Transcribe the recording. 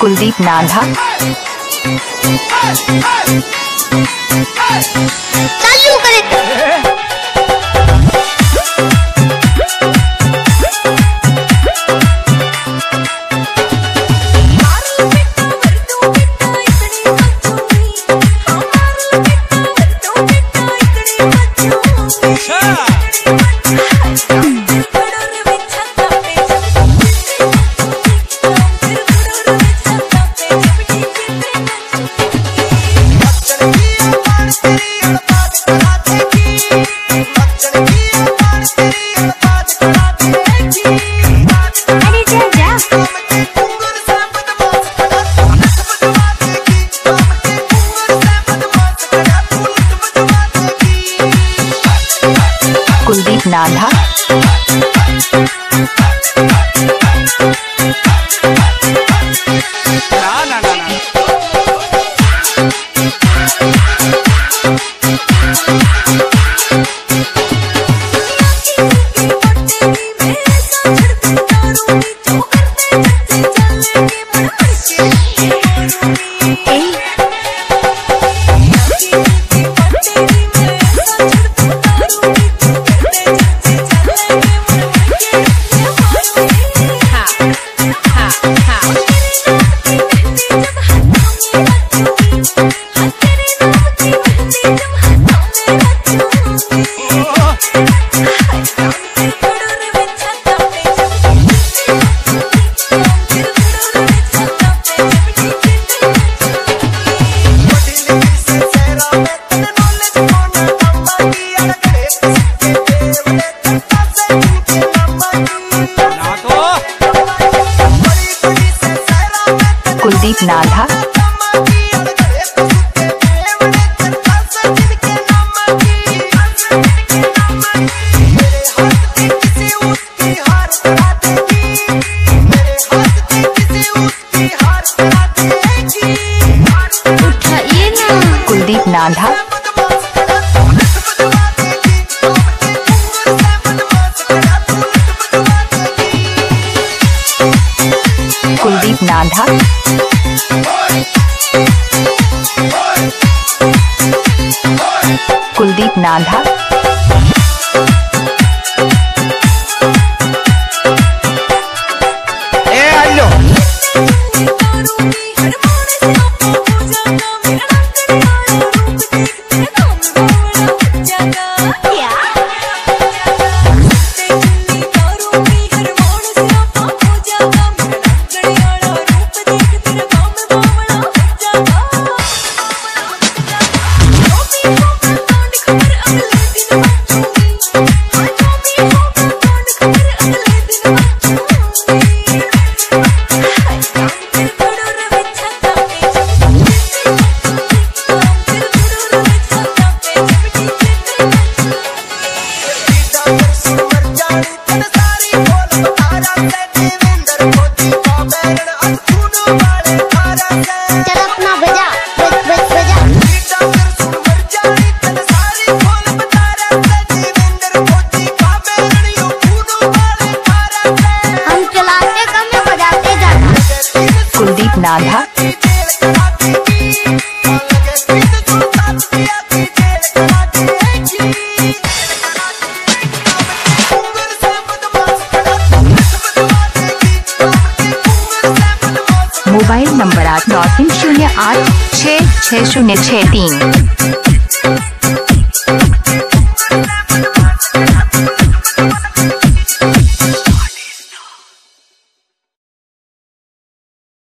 कुलदीप नांधा। चालू करें। कुलदीप कुलदीप नाधा नाधा कुलदीप नांधा? कुलदीप नाधा? नाधा। मोबाइल नंबर आठ नौ तीन शून्य आठ छः छः शून्य छः तीन।